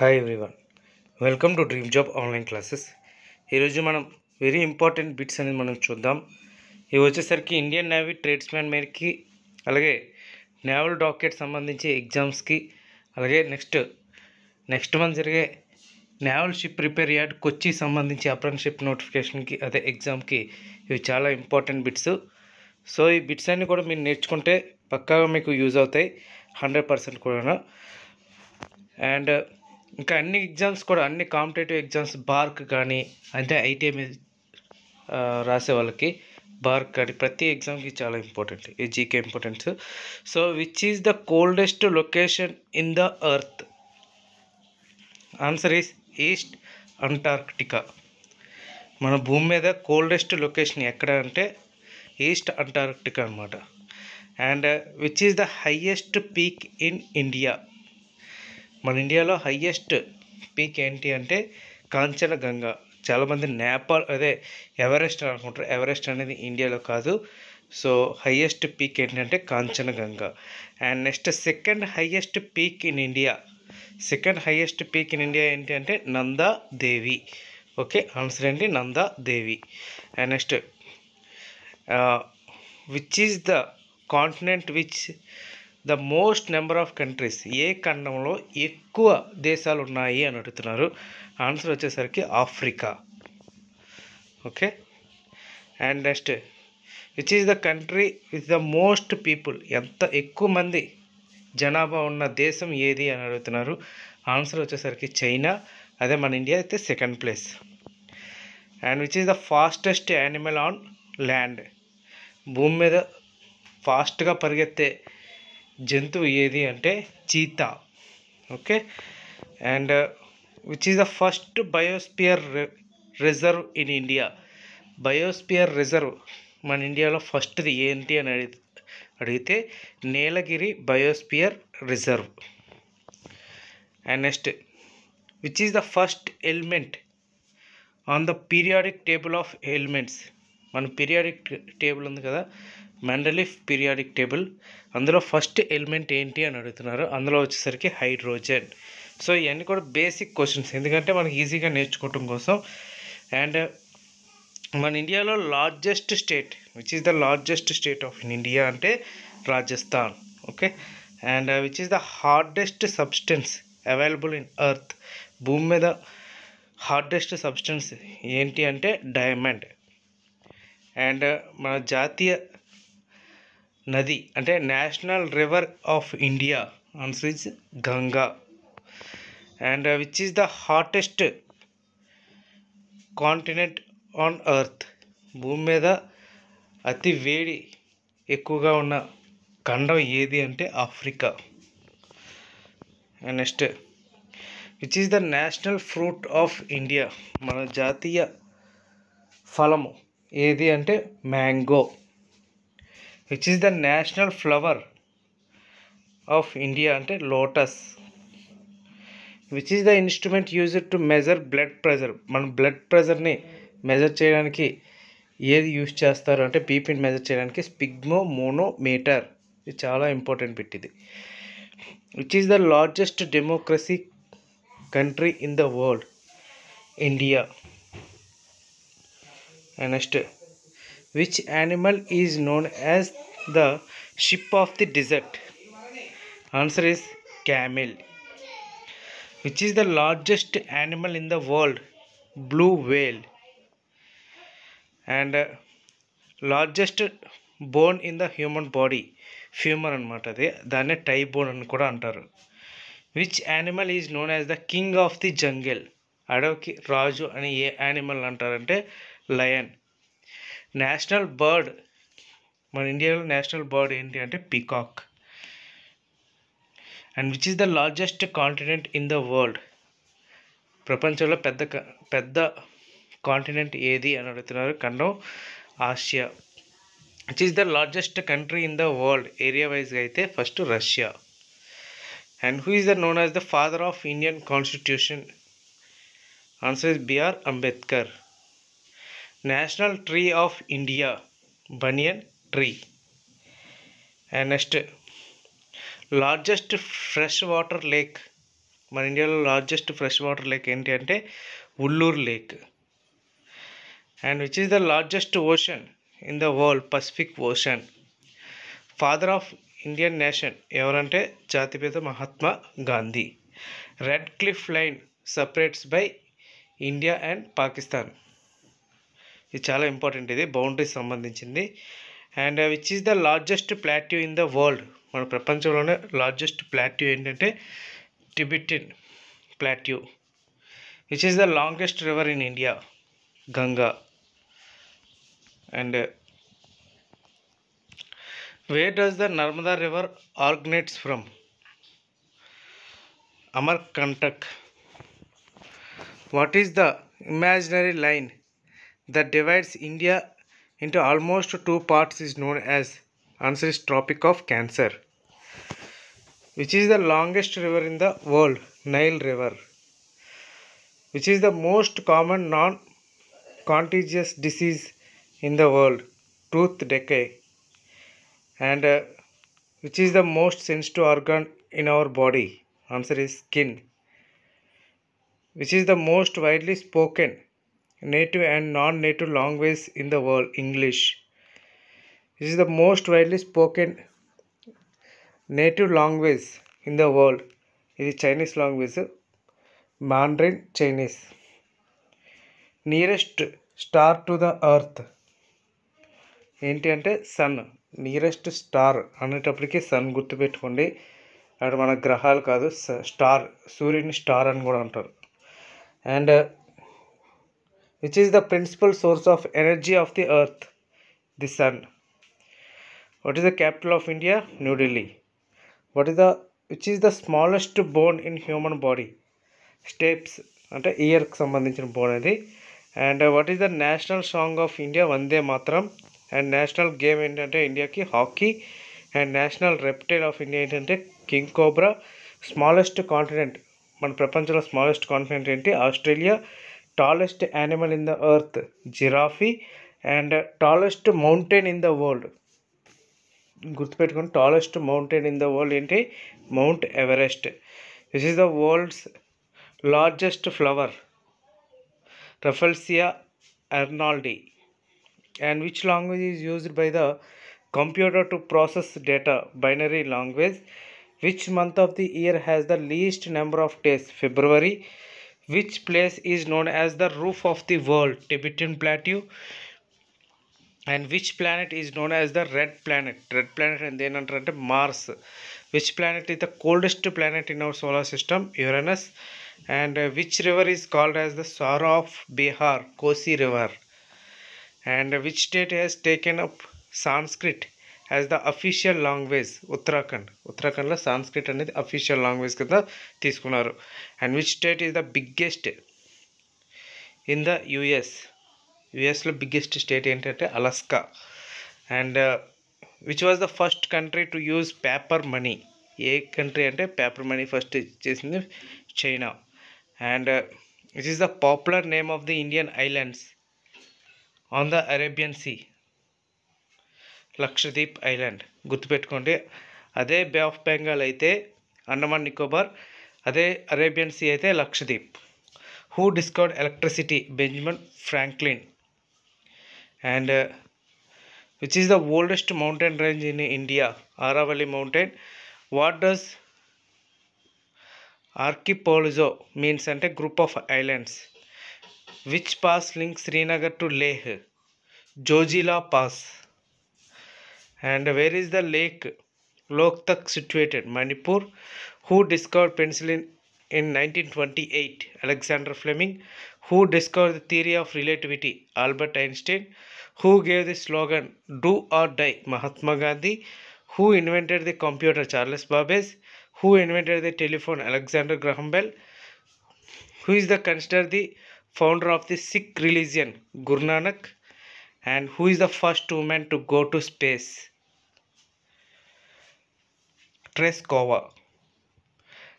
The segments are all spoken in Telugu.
Hi everyone welcome to dream job online classes ఈరోజు మనం వెరీ ఇంపార్టెంట్ బిట్స్ అనేది మనం చూద్దాం. ఇవి వచ్చేసరికి ఇండియన్ నేవీ ట్రేడ్స్మెన్ మేర్కి అలాగే నేవల్ డాకెట్ సంబంధించి ఎగ్జామ్స్కి అలాగే నెక్స్ట్ నెక్స్ట్ మంత్ జరిగే naval ship repair yard Kochi సంబంధించి అప్రెంటిషిప్ నోటిఫికేషన్కి అదే ఎగ్జామ్కి ఇవి చాలా ఇంపార్టెంట్ బిట్స్ సో ఈ బిట్స్ అన్నీ కూడా మీరు నేర్చుకుంటే పక్కాగా మీకు యూజ్ అవుతాయి. హండ్రెడ్ పర్సెంట్ కూడా అండ్ ఇంకా అన్ని ఎగ్జామ్స్ కూడా అన్ని కాంపిటేటివ్ ఎగ్జామ్స్ బార్క్ కానీ అంటే ఐటీఐ రాసే వాళ్ళకి బార్క్ కానీ ప్రతి ఎగ్జామ్కి చాలా ఇంపార్టెంట్ ఈ GK important so which is the coldest location in the earth answer is East Antarctica మన భూమి మీద కోల్డెస్ట్ లొకేషన్ ఎక్కడ అంటే ఈస్ట్ అంటార్క్టికా అనమాట and which is the highest peak in India మన ఇండియాలో హయ్యెస్ట్ పీక్ ఏంటి అంటే కాంచనగంగ చాలామంది నేపాల్ అదే ఎవరెస్ట్ అనుకుంటారు. ఎవరెస్ట్ అనేది ఇండియాలో కాదు. సో హయ్యెస్ట్ పీక్ ఏంటంటే Kanchenjunga and next second highest peak in India. Second highest peak in India ఏంటి అంటే నందా దేవి. ఓకే ఆన్సర్ ఏంటి? Nanda Devi. And next which is the continent which the most number of countries ఏ ఖండంలో ఎక్కువ దేశాలు ఉన్నాయి అని అడుగుతున్నారు. ఆన్సర్ వచ్చేసరికి Africa. Okay? And next which is the country with the most people? ఎంత ఎక్కువ మంది జనాభా ఉన్న దేశం ఏది అని అడుగుతున్నారు. ఆన్సర్ వచ్చేసరికి చైనా అదే మన ఇండియా అయితే second place. And which is the fastest animal on land? భూమి మీద ఫాస్ట్గా పరిగెత్తే జంతువు ఏది అంటే cheetah. Okay? And which is the first biosphere reserve in India biosphere reserve మన ఇండియాలో ఫస్ట్ది ఏంటి అని అడిగి అడిగితే Nilgiri biosphere reserve and next which is the first element on the periodic table of elements మన పీరియాడిక్ టేబుల్ ఉంది కదా. మెండలిఫ్ పీరియాడిక్ టేబుల్ అందులో ఫస్ట్ ఎలిమెంట్ ఏంటి అని అడుగుతున్నారు. అందులో వచ్చేసరికి హైడ్రోజన్ సో ఇవన్నీ కూడా బేసిక్ క్వశ్చన్స్ ఎందుకంటే మనకి ఈజీగా నేర్చుకోవటం కోసం. అండ్ మన ఇండియాలో largest state which is the largest state of India అంటే Rajasthan. Okay and which is the hardest substance available in earth భూమి మీద హార్డెస్ట్ సబ్స్టెన్స్ ఏంటి అంటే డైమండ్ అండ్ uh, మన జాతీయ నది అంటే national river of India answer is Ganga. And which is the hottest continent on earth. భూమి మీద అతి వేడి ఎక్కువగా ఉన్న ఖండం ఏది అంటే Africa. Next which is the national fruit of India మన జాతీయ ఫలము ఏది అంటే mango. Which is the national flower of India అంటే lotus which is the instrument used to measure blood pressure మన బ్లడ్ ప్రెషర్ని మెజర్ చేయడానికి ఏది యూజ్ చేస్తారు అంటే బీపీని మెజర్ చేయడానికి స్పిగ్మో మోనోమీటర్ ఇది చాలా ఇంపార్టెంట్ బిట్ ఇది. Which is the largest democracy country in the world India and next which animal is known as the ship of the desert answer is camel which is the largest animal in the world blue whale and uh, largest bone in the human body femur అనమాట అది దాన్నే టై బోన్ అని కూడా అంటారు which animal is known as the king of the jungle అడవికి రాజు అని ఏ యానిమల్ అంటారంటే లయన్ నేషనల్ బర్డ్ మన ఇండియాలో నేషనల్ బర్డ్ ఏంటి అంటే peacock. And which is the largest continent in the world. ప్రపంచంలో పెద్ద పెద్ద కాంటినెంట్ ఏది అని అడుగుతున్నారు? ఖండం Asia. Which is the largest country in the world area వైజ్గా అయితే first Russia. And who is the known as the father of Indian constitution? Answer is B R Ambedkar. National tree of India banyan tree. And next largest fresh water lake. మన ఇండియాలో లార్జెస్ట్ ఫ్రెష్ వాటర్ లేక్ ఏంటి అంటే Wular lake. And which is the largest ocean in the world Pacific ocean. Father of Indian nation ఎవరంటే జాతిపిత Mahatma Gandhi. Radcliffe line separates by India and Pakistan. ఇది చాలా ఇంపార్టెంట్ ఇది బౌండరీస్ సంబంధించింది. And which is the largest plateau in the world. మన ప్రపంచంలోనే లార్జెస్ట్ ప్లాట్యూ ఏంటంటే Tibetan plateau which is the longest river in India Ganga. And where does the Narmada river originates from? Amarkantak. What is the imaginary line? That divides India into almost two parts is known as answer is Tropic of Cancer. Which is the longest river in the world? Nile River. Which is the most common non-contagious disease in the world? Tooth decay. And uh, which is the most sensitive organ in our body? Answer is skin. Which is the most widely spoken native and non-native language in the world english this is the most widely spoken native language in the world ఇది Chinese language Mandarin Chinese nearest star to the earth ఏంటి అంటే సన్ నియరెస్ట్ స్టార్ అనేటప్పటికి సన్ గుర్తుపెట్టుకోండి అక్కడ మన గ్రహాలు కాదు స్టార్ సూర్యుని స్టార్ అని కూడా అంటారు and which is the principal source of energy of the earth the sun what is the capital of india new delhi what is the which is the smallest bone in human body stapes అంటే ఇయర్కి సంబంధించిన బోన్ అది and what is the national song of India Vande Mataram and national game ఏంటంటే ఇండియాకి hockey and national reptile of India ఏంటంటే కింగ్ కోబ్రా స్మాలెస్ట్ కాంటినెంట్ మన ప్రపంచంలో స్మాలెస్ట్ కాంటినెంట్ ఏంటి Australia tallest animal in the earth giraffe and tallest mountain in the world గుర్తుపెట్టుకోండి tallest mountain in the world ఏంటి? Mount Everest this is the world's largest flower rafflesia arnoldii and which language is used by the computer to process data binary language which month of the year has the least number of days February which place is known as the roof of the world tibetan plateau and which planet is known as the red planet red planet and then అంటే mars. Which planet is the coldest planet in our solar system uranus? And uh, which river is called as the sorrow of bihar kosi river? And uh, which state has taken up sanskrit as the official language Uttarakhand ఉత్తరాఖండ్లో సాంస్క్రిట్ అనేది అఫీషియల్ లాంగ్వేజ్ కింద తీసుకున్నారు. And which state is the biggest in the US యుఎస్లో బిగ్గెస్ట్ స్టేట్ ఏంటంటే Alaska and which was the first country to use paper money A country అంటే పేపర్ మనీ ఫస్ట్ చేసింది China and it is the popular name of the Indian islands on the Arabian sea Lakshadweep island. గుర్తుపెట్టుకోండి అదే బే ఆఫ్ బెంగాల్ అయితే అండమాన్ నికోబార్ అదే అరేబియన్ సీ అయితే Lakshadweep. Who discovered electricity? Benjamin Franklin. And which is the oldest mountain range in India? Aravalli mountain. What does archipelago means అంటే group of islands. Which pass link Srinagar to Leh? Zojila pass. And where is the lake Loktak situated? Manipur. Who discovered penicillin in 1928? Alexander Fleming. Who discovered the theory of relativity? Albert Einstein. Who gave the slogan "Do or Die"? Mahatma Gandhi. Who invented the computer? Charles Babbage. Who invented the telephone? Alexander Graham Bell. Who is the considered the founder of the Sikh religion? Guru Nanak. And who is the first woman to go to space? Chris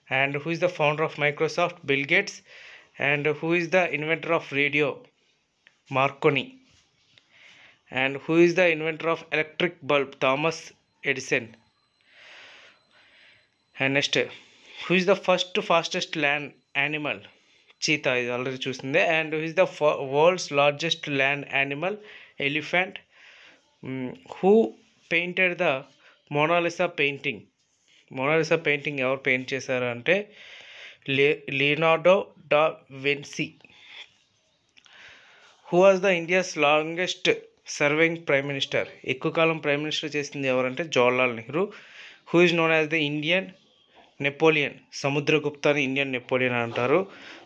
and who is the founder of Microsoft? Bill Gates. And who is the inventor of radio? Marconi. And who is the inventor of electric bulb? Thomas Edison. And next who is the first fastest land animal? Cheetah is already chosen there. And who is the world's largest land animal? Elephant. Hmm, who painted the Mona Lisa painting? Mona Lisa painting ఎవరు పెయింట్ చేశారు అంటే లే Leonardo da Vinci. Who was the India's longest serving prime minister? ఎక్కువ కాలం ప్రైమ్ మినిస్టర్ చేసింది ఎవరంటే Jawaharlal Nehru. Who is known as the Indian Napoleon? సముద్రగుప్తాని Indian Napoleon అంటారు.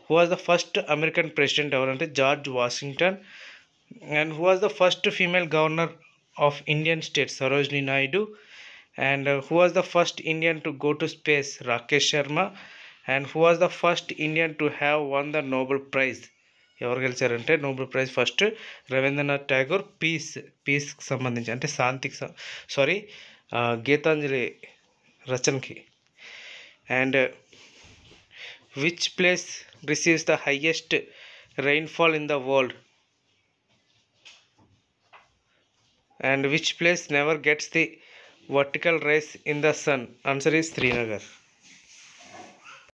Who was the first American president ఎవరంటే George Washington. And who was the first female governor of Indian state Sarojini Naidu. And who was the first Indian to go to space Rakesh Sharma and who was the first Indian to have won the Nobel prize ఎవరు గెలిచారంటే Nobel prize first Rabindranath Tagore peace పీస్కి సంబంధించి అంటే శాంతికి sorry Gitanjali రచనకి. And which place receives the highest rainfall in the world and which place never gets the vertical rays in the sun. Answer is srinagar